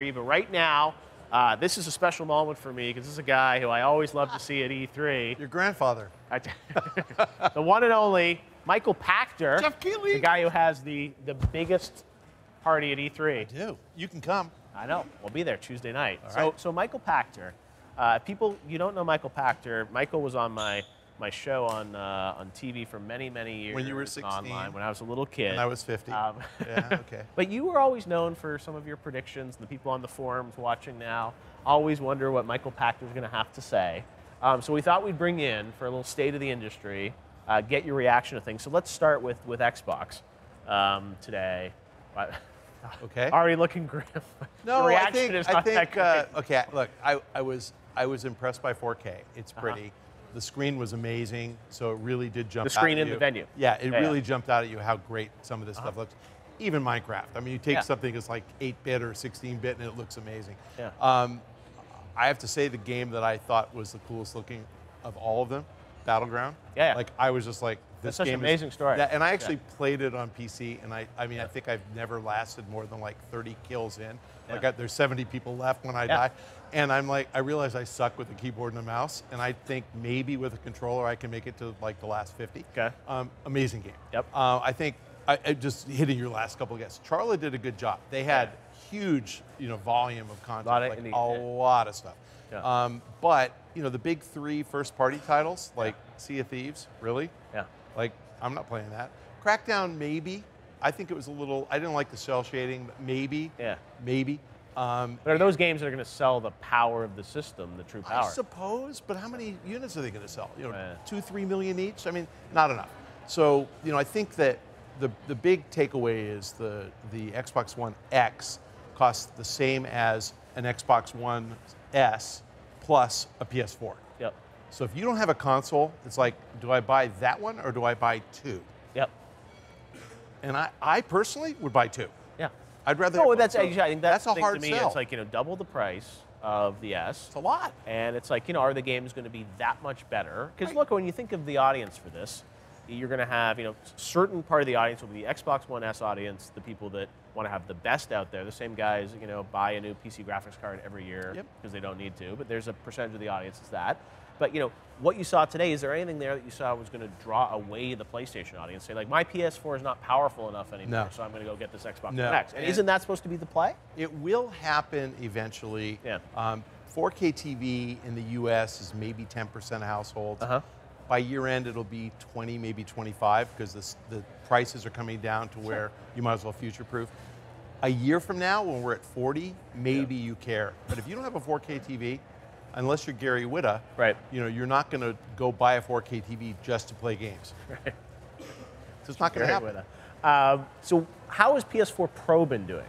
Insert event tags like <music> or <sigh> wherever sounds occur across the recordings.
But right now, uh, this is a special moment for me because this is a guy who I always love to see at E3. Your grandfather. <laughs> The one and only Michael Pachter. Geoff Keighley. The guy who has the, the biggest party at E3. Do you can come? I know. We'll be there Tuesday night. All so, right. so Michael Pachter. Uh, people, you don't know Michael Pachter. Michael was on my my show on uh, on TV for many many years. When you were 16. online when I was a little kid. And I was 50. Um, yeah. Okay. <laughs> But you were always known for some of your predictions, and the people on the forums watching now always wonder what Michael Pachter's going to have to say. Um, so we thought we'd bring in for a little state of the industry, uh, get your reaction to things. So let's start with with Xbox um, today. <laughs> Okay. Already looking grim. <laughs> No, I think is I think that uh, okay. Look, I, I was I was impressed by 4K. It's Uh-huh. The screen was amazing, so it really did jump. At you. The screen in the venue. Yeah, it Yeah, Uh-huh. really yeah. jumped out at you how great some of this stuff looks. Even Minecraft. I mean, you take Yeah. something that's like 8-bit or 16-bit, and it looks amazing. Yeah. Um, I have to say, the game that I thought was the coolest looking of all of them, Battleground. Yeah. Like I was just like, That's this such an amazing is, story. That, and I Yeah. actually played it on PC, and I, I mean, I think I've never lasted more than like 30 kills in. Like I, there's 70 people left when I Yeah. die, and I'm like, I realize I suck with a keyboard and a mouse, and I think maybe with a controller I can make it to like the last 50. Okay. Um, amazing game. Yep. Uh, I think I, I just hitting your last couple of guesses. Charla did a good job. They had huge, you know, volume of content, Lot of like indie- a lot of stuff. Yeah. Um, but you know, the big three first-party titles like Sea of Thieves, really? Yeah. Like, I'm not playing that. Crackdown, maybe. I think it was a little. I didn't like the cel shading, but maybe. Yeah. Maybe. Um, But are those games that are going to sell the power of the system, the true power? I suppose, but how many units are they going to sell? You know, Yeah. two, three million each. I mean, not enough. So, you know, I think that the the big takeaway is the the Xbox One X costs the same as an Xbox One S plus a PS4. Yep. So if you don't have a console, it's like, do I buy that one or do I buy two? Yep. And I, I personally would buy two. Yeah. I'd rather. Have that's both. actually, I think that's, that's a hard to me. sell. It's like you know, double the price of the S. it's a lot. And it's like, you know, are the games going to be that much better? Because Right. look, when you think of the audience for this, you're going to have, you know, certain part of the audience will be the Xbox One S audience, the people that want to have the best out there. The same guys, you know, buy a new PC graphics card every year Yep. because they don't need to. But there's a percentage of the audience that's that. But you know, what you saw today, is there anything there that you saw was going to draw away the PlayStation audience? Say like, my PS4 is not powerful enough anymore, No. so I'm going to go get this Xbox No. One X. And And- isn't that supposed to be the play? It will happen eventually. Yeah. Um, 4K TV in the U.S. is maybe 10% of households. Uh-huh. By year end, it'll be 20, maybe 25, because the, the prices are coming down to where you might as well future-proof. A year from now, when we're at 40, maybe you care. But if you don't have a 4K TV, unless you're Gary Whitta, Right. you know, you're not going to go buy a 4K TV just to play games. <laughs> Right. So it's not going to happen. Um, so how has PS4 Pro been doing?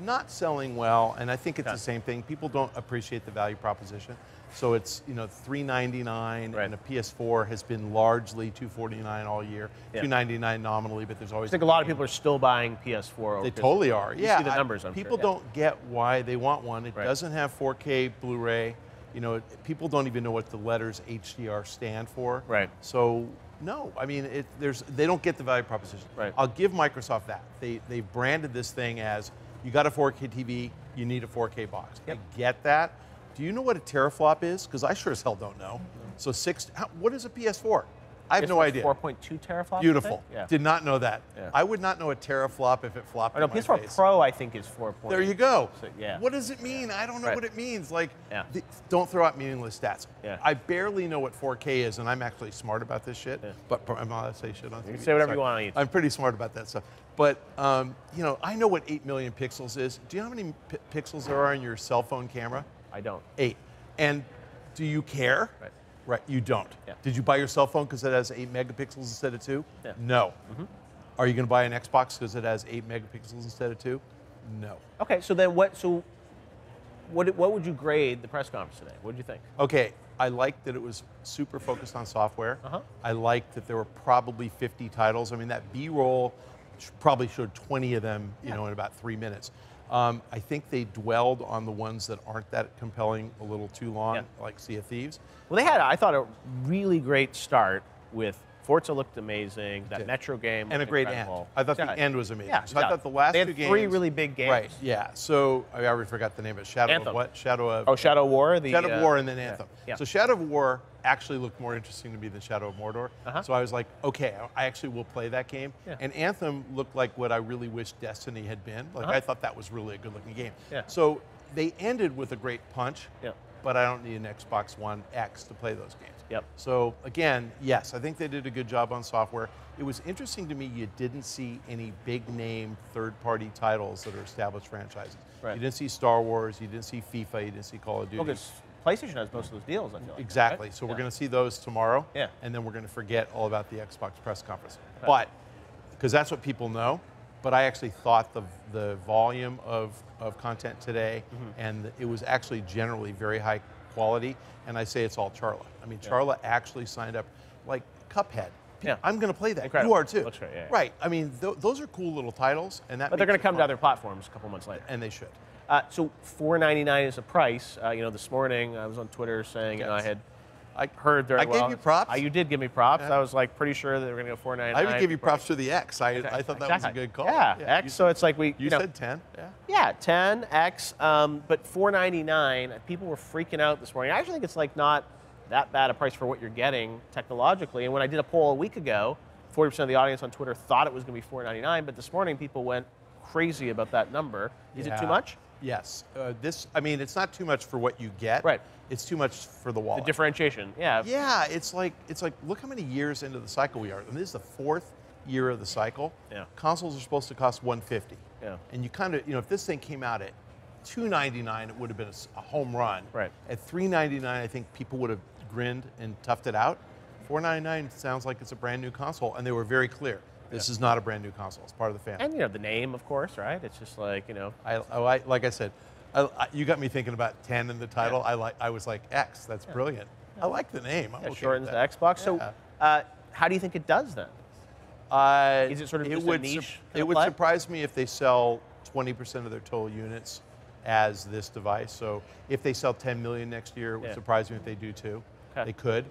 not selling well, and I think it's Okay. the same thing. People don't appreciate the value proposition. So it's you know 399 Right. and a PS4 has been largely 249 all year. Yeah. 299 nominally, but there's always I think a lot of people are still buying PS4. they PS4. totally are. You yeah, see the numbers. I'm people sure. don't get why they want one. It Right. doesn't have 4K Blu-ray. You know, people don't even know what the letters HDR stand for. Right. So no, I mean, it, there's they don't get the value proposition. Right. I'll give Microsoft that. They they branded this thing as you got a 4K TV, you need a 4K box. Yep. I get that. Do you know what a teraflop is? Because I sure as hell don't know. So six. How, what is a PS4? I have no idea. 4.2 teraflops. Beautiful. Yeah. Did not know that. Yeah. I would not know a teraflop if it flopped. Oh, no, in my PS4 face. Pro I think is 4. There you go. So, yeah. What does it mean? I don't know Right. what it means. Like, Yeah. th- don't throw out meaningless stats. Yeah. I barely know what 4K is, and I'm actually smart about this shit. Yeah. But I'm not say shit on TV. can say whatever Sorry. you want on YouTube. I'm pretty smart about that stuff. But um, you know, I know what 8 million pixels is. Do you know how many pixels there are in your cell phone camera? I don't. Eight. And do you care? Right. Right. You don't. Yeah. Did you buy your cell phone because it has eight megapixels instead of two? Yeah. Mm-hmm. No. Are you going to buy an Xbox because it has eight megapixels instead of two? No. Okay, so then what? So what? What would you grade the press conference today? What did you think? Okay, I liked that it was super focused on software. Uh-huh. I liked that there were probably 50 titles. I mean, that B-roll probably showed 20 of them, you know, in about three minutes. Um, I think they dwelled on the ones that aren't that compelling a little too long, Yeah. like Sea of Thieves. Well, they had, I thought, a really great start with Forza looked amazing. That. Metro game and a great incredible. end. I thought Yeah. the end was amazing. Yeah, so I thought the last they had two games. three really big games. Right. Yeah. So I already forgot the name of it. Shadow Anthem. of what? Shadow of. Oh, Shadow War. The Shadow of uh, War and then yeah, Anthem. Yeah. So Shadow of War actually looked more interesting to me than Shadow of Mordor. Uh-huh. So I was like, okay, I actually will play that game. Yeah. And Anthem looked like what I really wish Destiny had been. Like Uh-huh. I thought that was really a good looking game. Yeah. So they ended with a great punch. Yeah. But I don't need an Xbox One X to play those games. Yep. So again, yes, I think they did a good job on software. It was interesting to me you didn't see any big name third party titles that are established franchises. Right. You didn't see Star Wars, you didn't see FIFA, you didn't see Call of Duty. Well, PlayStation has most of those deals. I feel like. Exactly. right? So we're going to see those tomorrow. Yeah. And then we're going to forget all about the Xbox press conference. Right. But because that's what people know. But I actually thought the the volume of, of content today, Mm-hmm. and it was actually generally very high quality. And I say it's all Charla. I mean, Charla actually signed up like Cuphead. Yeah. I'm going to play that. Incredible. You are too. Great, yeah, yeah. Right. I mean, th- those are cool little titles, and that. But they're going to come to other platforms a couple months later. and they should. Uh, so four ninety nine is a price. Uh, you know, this morning I was on Twitter saying you know, I had I heard very I gave you props. Uh, you did give me props. Yeah. I was like pretty sure that they were going to go 499. I would give you props to the X. I, I thought that was a good call. Yeah, X. you so it's like we You, you know, said 10. Yeah. Yeah, 10 X, um, but 499. People were freaking out this morning. I actually think it's like not that bad a price for what you're getting technologically. And when I did a poll a week ago, 40% of the audience on Twitter thought it was going to be 499. But this morning, people went crazy about that number. Is it too much? Yes. Uh, this, I mean, it's not too much for what you get. Right. It's too much for the wall. The differentiation, yeah. yeah, it's like it's like look how many years into the cycle we are. And this is the fourth year of the cycle. Yeah. Consoles are supposed to cost 150. Yeah. And you kind of, you know, if this thing came out at 299, it would have been a, home run. Right. At 399, I think people would have grinned and toughed it out. 499 sounds like it's a brand new console, and they were very clear. This is not a brand new console. It's part of the family. And you know the name, of course, right? It's just like you know. I, oh, I, like I said, I, I, you got me thinking about 10 in the title. I like. I was like X. That's brilliant. I like the name. I'm It okay shortens the Xbox. So, uh, how do you think it does then? Uh, Is it sort of just a would it of would play? surprise me if they sell 20% of their total units as this device. So if they sell 10 million next year, it would Yeah. surprise me if they do too. Okay. They could.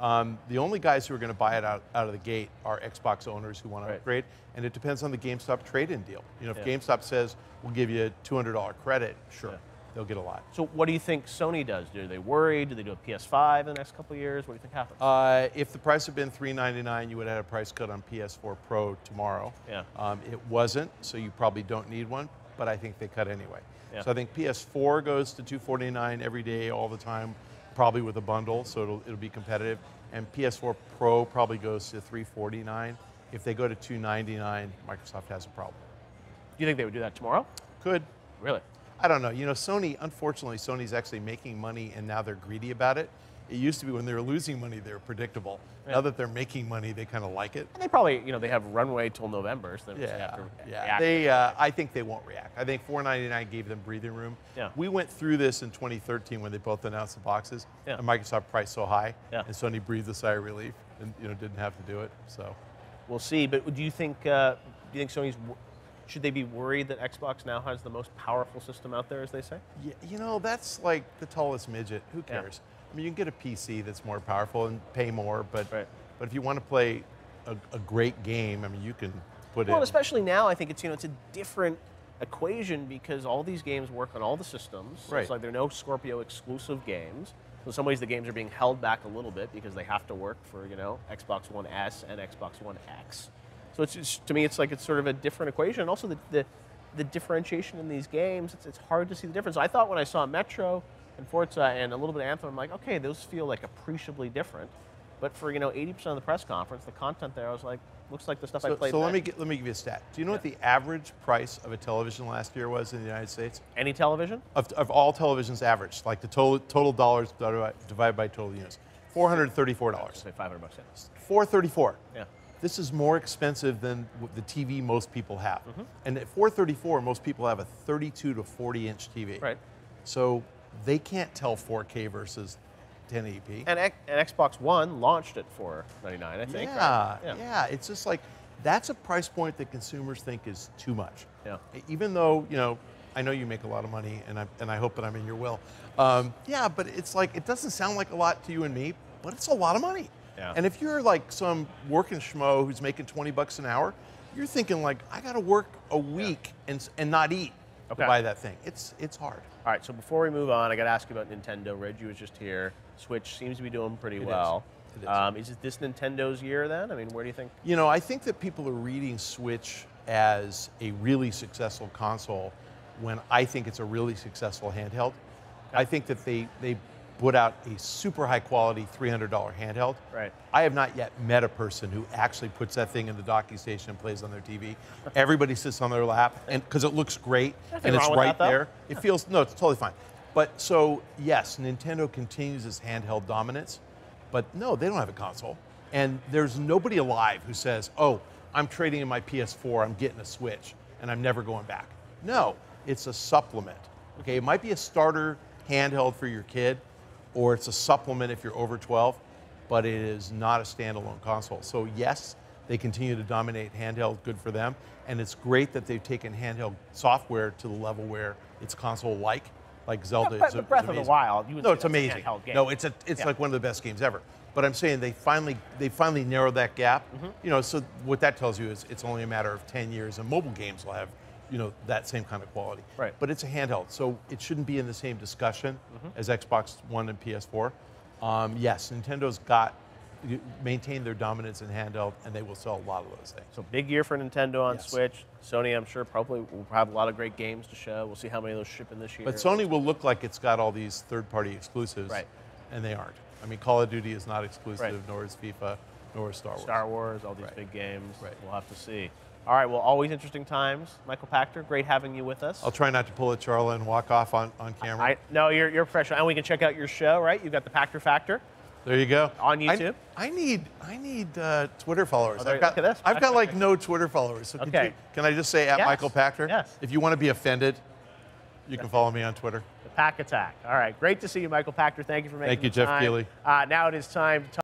Um, the only guys who are going to buy it out, out of the gate are Xbox owners who want to upgrade, and it depends on the GameStop trade-in deal. You know, if Yeah. GameStop says we'll give you a $200 credit, sure, Yeah. they'll get a lot. So, what do you think Sony does? Do they worry? Do they do a PS5 in the next couple of years? What do you think happens? Uh, if the price had been 399, you would have had a price cut on PS4 Pro tomorrow. Yeah. Um, it wasn't, so you probably don't need one, but I think they cut anyway. Yeah. So I think PS4 goes to 249 every day, all the time, probably with a bundle, so it'll, it'll be competitive. And PS4 Pro probably goes to 349. If they go to 299, Microsoft has a problem. do you think they would do that tomorrow? Could. Really? I don't know. You know, Sony, unfortunately, Sony's actually making money and now they're greedy about it. It used to be when they were losing money, they were predictable. Yeah. Now that they're making money, they kind of like it. And they probably, you know, they have runway till November, so they just Yeah, have to yeah. react. They, uh, I think they won't react. I think 499 gave them breathing room. Yeah. We went through this in 2013 when they both announced the boxes, Yeah. and Microsoft priced so high, Yeah. and Sony breathed a sigh of relief, and you know didn't have to do it. So We'll see. But do you think, uh, do you think Sony's, should they be worried that Xbox now has the most powerful system out there, as they say? yeah, you know that's like the tallest midget. Who Yeah. I mean, you can get a PC that's more powerful and pay more, but Right. but if you want to play a, a great game, I mean, you can put it. Well, in. especially now, I think it's you know it's a different equation because all these games work on all the systems. So Right. It's like there are no Scorpio exclusive games. So in some ways, the games are being held back a little bit because they have to work for you know Xbox One S and Xbox One X. So it's just, to me, it's like it's sort of a different equation. And also the, the the differentiation in these games, it's, it's hard to see the difference. I thought when I saw Metro and Forza and a little bit of Anthem, I'm like, okay, those feel like appreciably different. But for you know 80% of the press conference, the content there, I was like, looks like the stuff I so played. so let me get, let me give you a stat. Do you know what the average price of a television last year was in the United States? Any television? of, of all televisions average, like the total, total dollars divided by total units, $434. Say 500 bucks. Yeah. 434 Yeah. This is more expensive than the TV most people have. Mm-hmm. And at 434 most people have a 32 to 40 inch TV. Right. So they can't tell 4K versus 1080p. And, and Xbox One launched at 499, I think. yeah, right? yeah, It's just like that's a price point that consumers think is too much. Yeah. Even though you know, I know you make a lot of money, and I and I hope that I'm in your will. Um, yeah, but it's like it doesn't sound like a lot to you and me, but it's a lot of money. Yeah. And if you're like some working schmo who's making 20 bucks an hour, you're thinking like, I got to work a week and, and not eat Okay. to buy that thing. It's, it's hard. All right, so before we move on, I got to ask you about Nintendo. Reggie was just here. Switch seems to be doing pretty It is. well. It is. Um, is it this Nintendo's year then? I mean, where do you think? You know, I think that people are reading Switch as a really successful console when I think it's a really successful handheld. I think that they, they put out a super high quality $300 handheld. Right. I have not yet met a person who actually puts that thing in the docking station and plays on their TV. <laughs> Everybody sits on their lap, and because it looks great Nothing and it's right that, there. It feels no, it's totally fine. But so yes, Nintendo continues its handheld dominance, but no, they don't have a console. And there's nobody alive who says, "Oh, I'm trading in my PS4, I'm getting a Switch, and I'm never going back." No, it's a supplement. Okay, it might be a starter handheld for your kid, or it's a supplement if you're over 12, but it is not a standalone console. So yes, they continue to dominate handheld, good for them. And it's great that they've taken handheld software to the level where it's console-like, like Zelda. Breath- is, Breath of the. Wild, no, it's amazing. No, it's a, it's Yeah. like one of the best games ever. But I'm saying they finally they finally narrowed that gap. Mm-hmm. You know, so what that tells you is it's only a matter of 10 years, and mobile games will have you know that same kind of quality. Right. But it's a handheld, so it shouldn't be in the same discussion as Xbox One and PS4. Um, yes, Nintendo's got maintained their dominance in handheld, and they will sell a lot of those things. So big year for Nintendo on Yes. Switch. Sony, I'm sure, probably will have a lot of great games to show. We'll see how many of those ship in this year. But Sony will look like it's got all these third-party exclusives, Right. and they aren't. I mean, Call of Duty is not exclusive, Right. nor is FIFA, nor is Star Wars. Star Wars, all these Right. big games. Right. We'll have to see. All right, well, always interesting times. Michael Pachter, great having you with us. I'll try not to pull a Charla and walk off on, on camera. I, no, you're, you're professional. And we can check out your show, right? You've got the Pachter Factor. There you go. On YouTube? I, need I need uh, Twitter followers. Oh, I've got, look at this. I've got like <laughs> no Twitter followers. So Okay. you- can I just say at Yes. Michael Pachter? Yes. If you want to be offended, you can follow me on Twitter. The Pack Attack. All right, great to see you, Michael Pachter. Thank you for making Thank you, Geoff time. Keighley. Uh, now it is time to talk.